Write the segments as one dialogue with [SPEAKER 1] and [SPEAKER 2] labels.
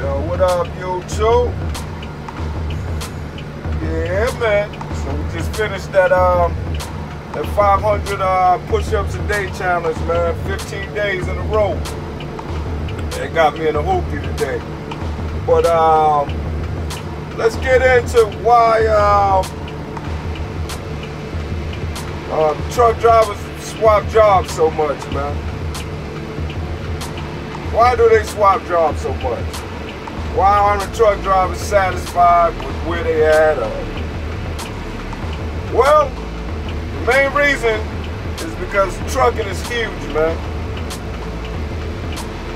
[SPEAKER 1] Yo, what up, YouTube? Yeah, man. So we just finished that um that 500 uh, push-ups a day challenge, man. 15 days in a row. It got me in a hoopty today. But um, let's get into why um, uh, truck drivers swap jobs so much, man. Why do they swap jobs so much? Why aren't the truck drivers satisfied with where they at? Or... Well, the main reason is because trucking is huge, man.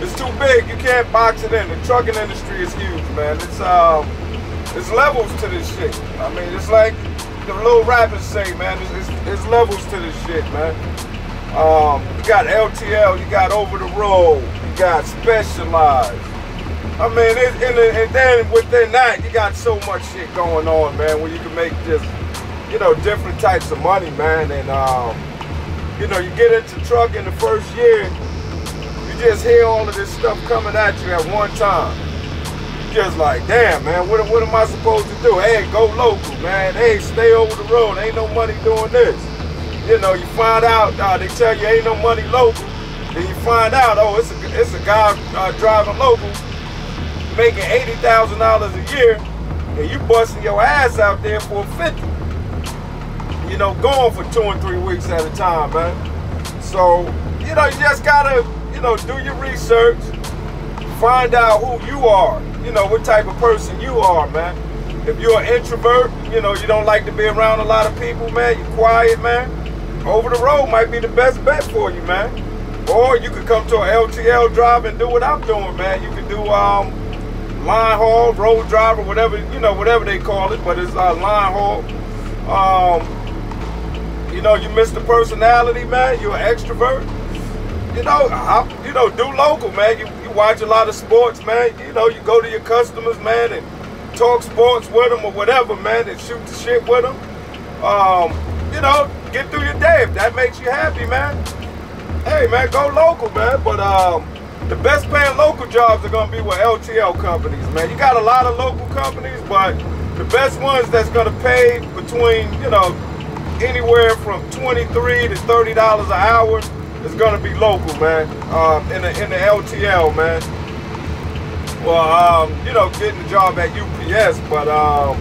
[SPEAKER 1] It's too big. You can't box it in. The trucking industry is huge, man. It's um, it's levels to this shit. I mean, it's like the little rappers say, man. It's, it's, it's levels to this shit, man. Um, you got LTL, you got over the road, you got specialized. I mean, and, and then within that, you got so much shit going on, man, where you can make just, you know, different types of money, man. And, um, you know, you get into trucking in the first year, you just hear all of this stuff coming at you at one time. Just like, damn, man, what, what am I supposed to do? Hey, go local, man. Hey, stay over the road. Ain't no money doing this. You know, you find out, uh, they tell you ain't no money local. Then you find out, oh, it's a, it's a guy uh, driving local making $80,000 a year and you busting your ass out there for 50. You know, going for two and three weeks at a time, man. So, you know, you just gotta, you know, do your research, find out who you are, you know, what type of person you are, man. If you're an introvert, you know, you don't like to be around a lot of people, man, you're quiet, man, over the road might be the best bet for you, man. Or you could come to an LTL drive and do what I'm doing, man. You could do um, line haul, road driver, whatever, you know, whatever they call it, but it's uh, line haul. Um, you know, you miss the personality, man. You're an extrovert. You know, I, you know, do local, man. You, you watch a lot of sports, man. You know, you go to your customers, man, and talk sports with them or whatever, man, and shoot the shit with them. Um, you know, get through your day. If that makes you happy, man, hey, man, go local, man. But um, the best paying local jobs are gonna be with LTL companies, man. You got a lot of local companies, but the best ones that's gonna pay between, you know, anywhere from 23 to 30 dollars an hour is gonna be local, man. Um, in the in the LTL, man. Well, um, you know, getting a job at UPS, but um,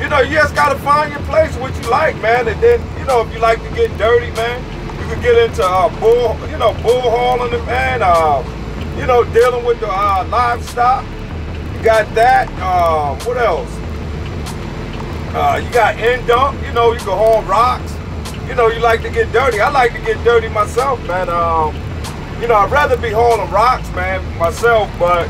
[SPEAKER 1] you know, you just gotta find your place, what you like, man. And then, you know, if you like to get dirty, man, you can get into uh, bull, you know, bull hauling, man. Uh, you know, dealing with the uh, livestock. You got that. Um, what else? Uh, you got end dump. You know, you can haul rocks. You know, you like to get dirty. I like to get dirty myself, man. Um, you know, I'd rather be hauling rocks, man, myself, but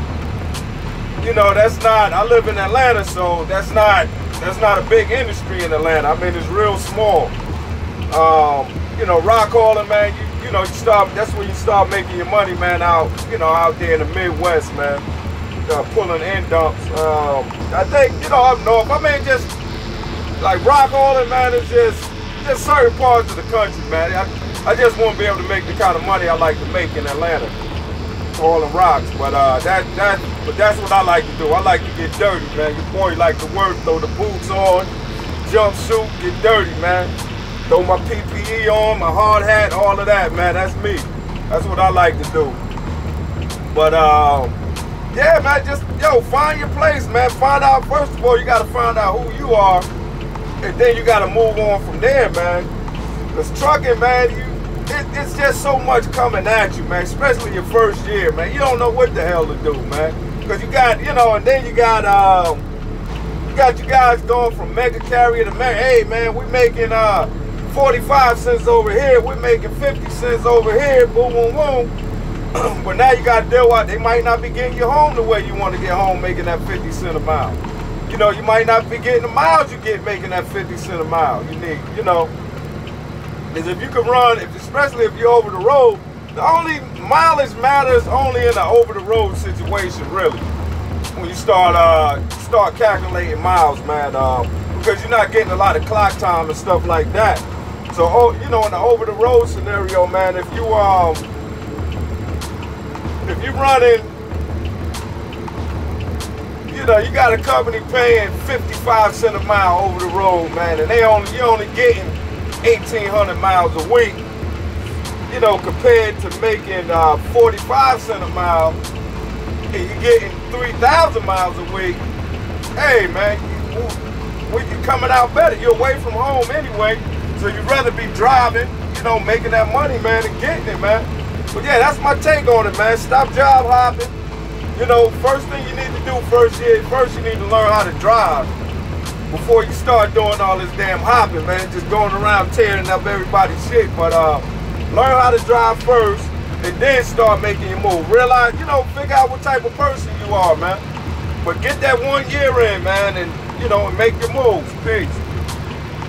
[SPEAKER 1] you know, that's not. I live in Atlanta, so that's not that's not a big industry in Atlanta. I mean, it's real small. Um, you know, rock hauling, man. You, you know, you start. That's when you start making your money, man. Out, you know, out there in the Midwest, man. Uh, pulling end dumps. Um, I think, you know, up north. I mean, just like rock hauling, man. Is just just certain parts of the country, man. I, I just won't be able to make the kind of money I like to make in Atlanta, hauling rocks. But uh, that that but that's what I like to do. I like to get dirty, man. Your boy like to work, throw the boots on, jumpsuit, get dirty, man. Throw my PPE on, my hard hat, all of that, man. That's me. That's what I like to do. But um, yeah, man, just yo, find your place, man. Find out first of all, you gotta find out who you are, and then you gotta move on from there, man. Cause trucking, man, you it, it's just so much coming at you, man. Especially your first year, man. You don't know what the hell to do, man. Cause you got, you know, and then you got um, you got you guys going from mega carrier to mega. Hey, man, we making uh 45 cents over here. We're making 50 cents over here. Boom, boom, boom. but now you got to deal with, they might not be getting you home the way you want to get home making that 50 cent a mile. You know, you might not be getting the miles you get making that 50 cent a mile. You need, you know, is if you can run, if, especially if you're over the road, the only mileage matters only in an over the road situation, really. When you start uh, start calculating miles, man, um, because you're not getting a lot of clock time and stuff like that. So, you know, in the over the road scenario, man, if you um, if you running you know, you got a company paying 55 cent a mile over the road, man, and they only you only getting 1,800 miles a week. You know, compared to making uh, 45 cent a mile, and you're getting 3,000 miles a week. Hey, man, you, you coming out better. You're away from home anyway, so you'd rather be driving, you know, making that money, man, and getting it, man. But yeah, that's my take on it, man. Stop job hopping you know, first thing you need to do first year, first you need to learn how to drive before you start doing all this damn hopping, man. Just going around tearing up everybody's shit. But uh, learn how to drive first and then start making your move. Realize, you know, figure out what type of person you are, man. But get that one year in, man, and, you know, and make your moves. Peace.